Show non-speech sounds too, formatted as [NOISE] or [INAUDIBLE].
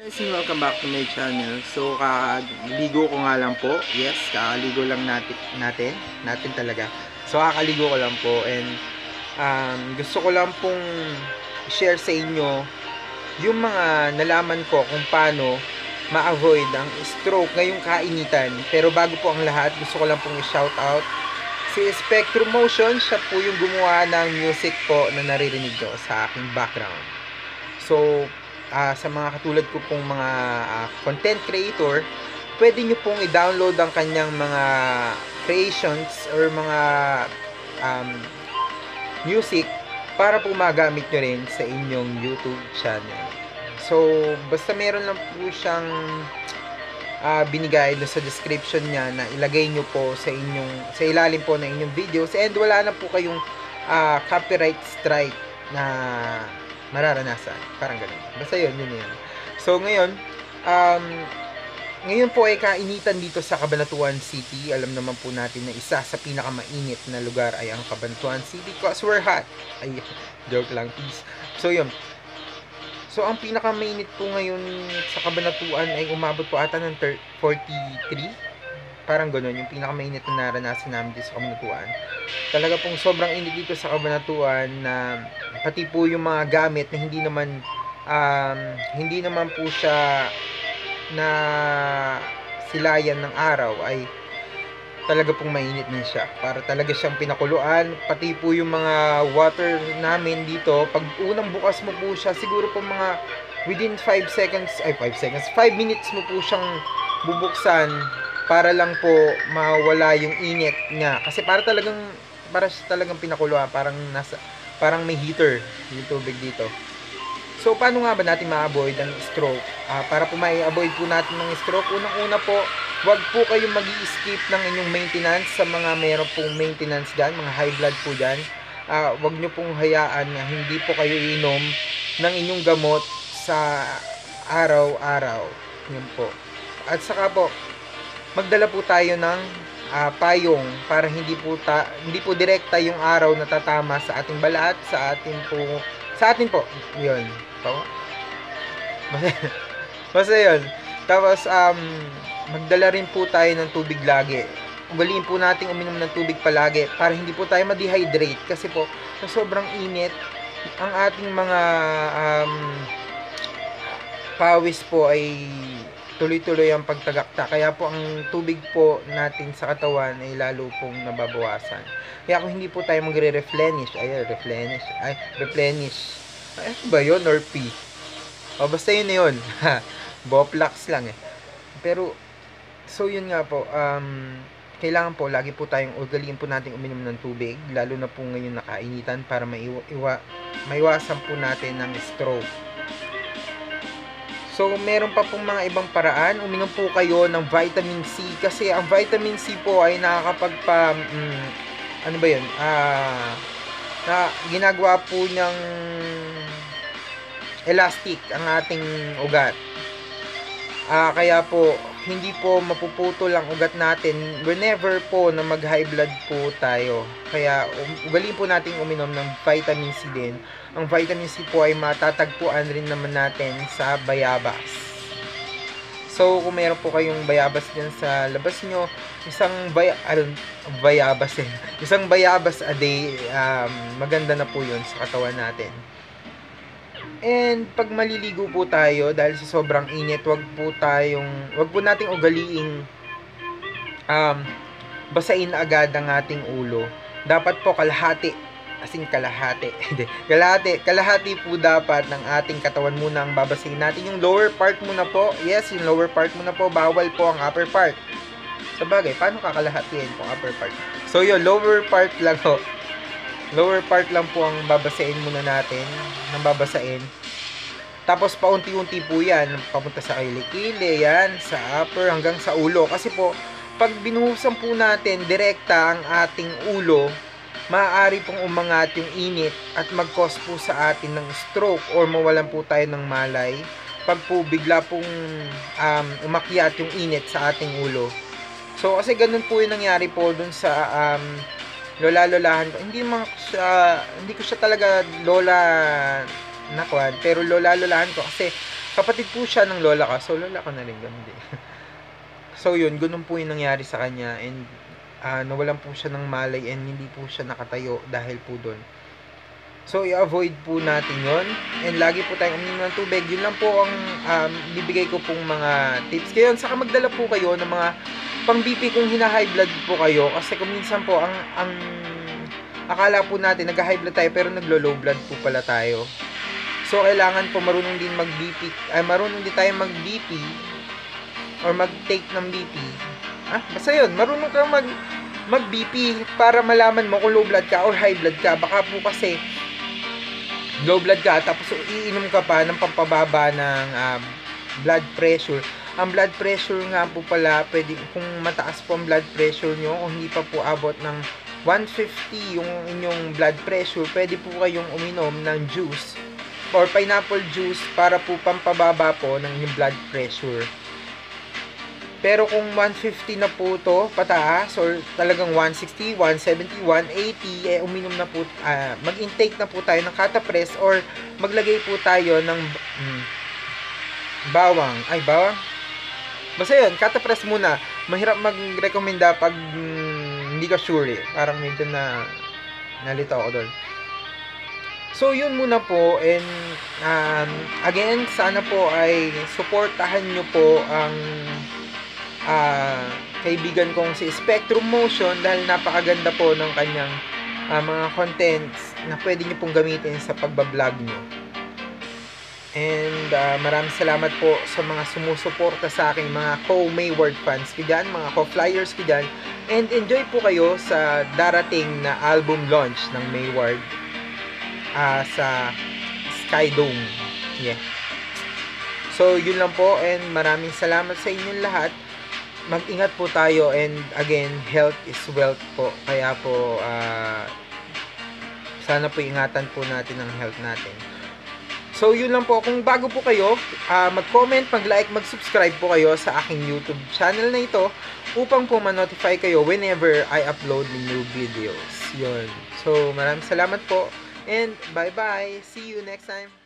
Guys, and welcome back to my channel. So, kakaligo ko nga lang po. Yes, kakaligo lang natin, natin, natin talaga. So, kakaligo ko lang po and um, gusto ko lang pong share sa inyo yung mga nalaman ko kung paano ma-avoid ang stroke ngayong kainitan. Pero bago po ang lahat, gusto ko lang pong i-shout out si Spectrum Motion. Siya po yung gumawa ng music po na naririnig nyo sa aking background. So, ah, sa mga katulad ko pong mga ah, content creator, pwede nyo pong i-download ang kanyang mga creations or mga um, music para po magamit nyo rin sa inyong YouTube channel. So, basta meron lang po siyang ah, binigay doon sa description niya na ilagay nyo po sa inyong sa ilalim po ng inyong videos and wala na po kayong ah, copyright strike na mararanasan. Parang ganun. Basta yun, yun yun. So, ngayon, um, ngayon po ay kainitan dito sa Cabanatuan City. Alam naman po natin na isa sa pinakamainit na lugar ay ang Cabanatuan City because we're hot. Ay, [LAUGHS] joke lang, please. So, yun. So, ang pinakamainit po ngayon sa Cabanatuan ay umabot po ata ng thir- 43. Parang ganun, yung pinakamainit na naranasan namin dito sa Cabanatuan. Talaga pong sobrang init dito sa Cabanatuan na pati po yung mga gamit na hindi naman um, hindi naman po siya na silayan ng araw ay talaga pong mainit din siya. Para talaga siyang pinakuluan. Pati po yung mga water namin dito, pag unang bukas mo po siya, siguro po mga within 5 seconds, ay 5 seconds, 5 minutes mo po siyang bubuksan para lang po mawala yung init niya. Kasi para talagang, para talagang pinakuluan, parang nasa, parang may heater yung tubig dito. So, paano nga ba natin ma-avoid ang stroke? Ah, para po ma-avoid po natin ng stroke, unang-una po, wag po kayong mag skip ng inyong maintenance sa mga meron pong maintenance dyan, mga high blood po dyan. Ah, wag nyo pong hayaan na hindi po kayo inom ng inyong gamot sa araw-araw. Yun po. At saka po, magdala po tayo ng ah, payong para hindi po ta hindi po direkta yung araw na tatama sa ating balat, sa ating po sa atin po. 'Yun. Tama? Basta, [LAUGHS] 'yun. Tapos um magdala rin po tayo ng tubig lagi. Ugaliin po nating uminom ng tubig palagi para hindi po tayo ma-dehydrate kasi po sa sobrang init ang ating mga um, pawis po ay tuloy-tuloy ang pagtagakta. Kaya po ang tubig po natin sa katawan ay lalo pong nababawasan. Kaya kung hindi po tayo magre-replenish, ay replenish, ay replenish. Ay, ano ba yun? Or P? O, basta yun na yun. [LAUGHS] Boplax lang eh. Pero, so yun nga po, um, kailangan po, lagi po tayong ugaliin po natin uminom ng tubig, lalo na po ngayon nakainitan para maiwa, iwa, maiwasan po natin ng stroke. So, meron pa pong mga ibang paraan. Uminom po kayo ng vitamin C kasi ang vitamin C po ay nakakapagpa mm, ano ba 'yun? Ah na ginagawa po niyang elastic ang ating ugat. Ah kaya po hindi po mapuputol ang ugat natin whenever po na mag high blood po tayo. Kaya um, ugaling po nating uminom ng vitamin C din ang vitamin C po ay matatagpuan rin naman natin sa bayabas. So, kung meron po kayong bayabas dyan sa labas nyo, isang bay al, bayabas [LAUGHS] eh. Isang bayabas a day, um, maganda na po yun sa katawan natin. And pag maliligo po tayo dahil sa sobrang init, wag po tayong wag po nating ugaliing um basain agad ang ating ulo. Dapat po kalahati as in kalahati. [LAUGHS] Kalahati. Kalahati po dapat ng ating katawan muna ang babasahin natin. Yung lower part muna po. Yes, yung lower part muna po. Bawal po ang upper part. Sa bagay, paano kakalahatiin kung upper part? So yun, lower part lang po. Lower part lang po ang babasahin muna natin. Nang babasahin. Tapos paunti-unti po yan. Papunta sa kilikili, yan. Sa upper hanggang sa ulo. Kasi po, pag binuhusan po natin direkta ang ating ulo, maaari pong umangat yung init at mag-cause po sa atin ng stroke or mawalan po tayo ng malay pag po bigla pong um, umakyat yung init sa ating ulo. So kasi ganun po yung nangyari po dun sa um, lola-lolahan ko. Hindi man siya, hindi ko siya talaga lola nakwan, pero lola-lolahan ko kasi Kapatid po siya ng lola ko. So, lola ko na rin, ganun din. [LAUGHS] so, yun, ganun po yung nangyari sa kanya. And, ah, nawalan po siya ng malay and hindi po siya nakatayo dahil po doon. So, i-avoid po natin yon And lagi po tayong uminom ng tubig. Yun lang po ang um, bibigay ko pong mga tips. Kaya saka magdala po kayo ng mga pang BP kung hina-high blood po kayo. Kasi kung minsan po, ang, ang akala po natin, nag-high blood tayo pero naglo-low blood po pala tayo. So, kailangan po marunong din mag-BP, ay marunong din tayo mag-BP or mag-take ng BP. Ah, basta yun, marunong kang mag mag-BP para malaman mo kung low blood ka or high blood ka. Baka po kasi low blood ka tapos iinom ka pa ng pampababa ng um, blood pressure. Ang blood pressure nga po pala, pwede, kung mataas po ang blood pressure nyo, kung hindi pa po abot ng 150 yung inyong blood pressure, pwede po kayong uminom ng juice or pineapple juice para po pampababa po ng inyong blood pressure. Pero kung 150 na po to pataas or talagang 160, 170, 180 eh uminom na po ah, mag-intake na po tayo ng catapres or maglagay po tayo ng mm, bawang. Ay, bawang? Basta yun, catapres muna. Mahirap mag-recommenda pag mm, hindi ka sure eh. Parang medyo na nalito ako doon. So, yun muna po. And, um, again, sana po ay supportahan nyo po ang ah, kaibigan kong si Spectrum Motion dahil napakaganda po ng kanyang ah, mga contents na pwede nyo pong gamitin sa pagbablog nyo. And ah, maraming salamat po sa mga sumusuporta sa aking mga co-Mayward fans ko mga co-flyers ko. And enjoy po kayo sa darating na album launch ng Mayward ah, sa Skydome. Yeah. So, yun lang po and maraming salamat sa inyong lahat. Mag-ingat po tayo and again, health is wealth po. Kaya po, ah, sana po ingatan po natin ang health natin. So, yun lang po. Kung bago po kayo, ah, mag-comment, mag-like, mag-subscribe po kayo sa aking YouTube channel na ito upang po ma-notify kayo whenever I upload new videos. Yun. So, maraming salamat po and bye-bye. See you next time.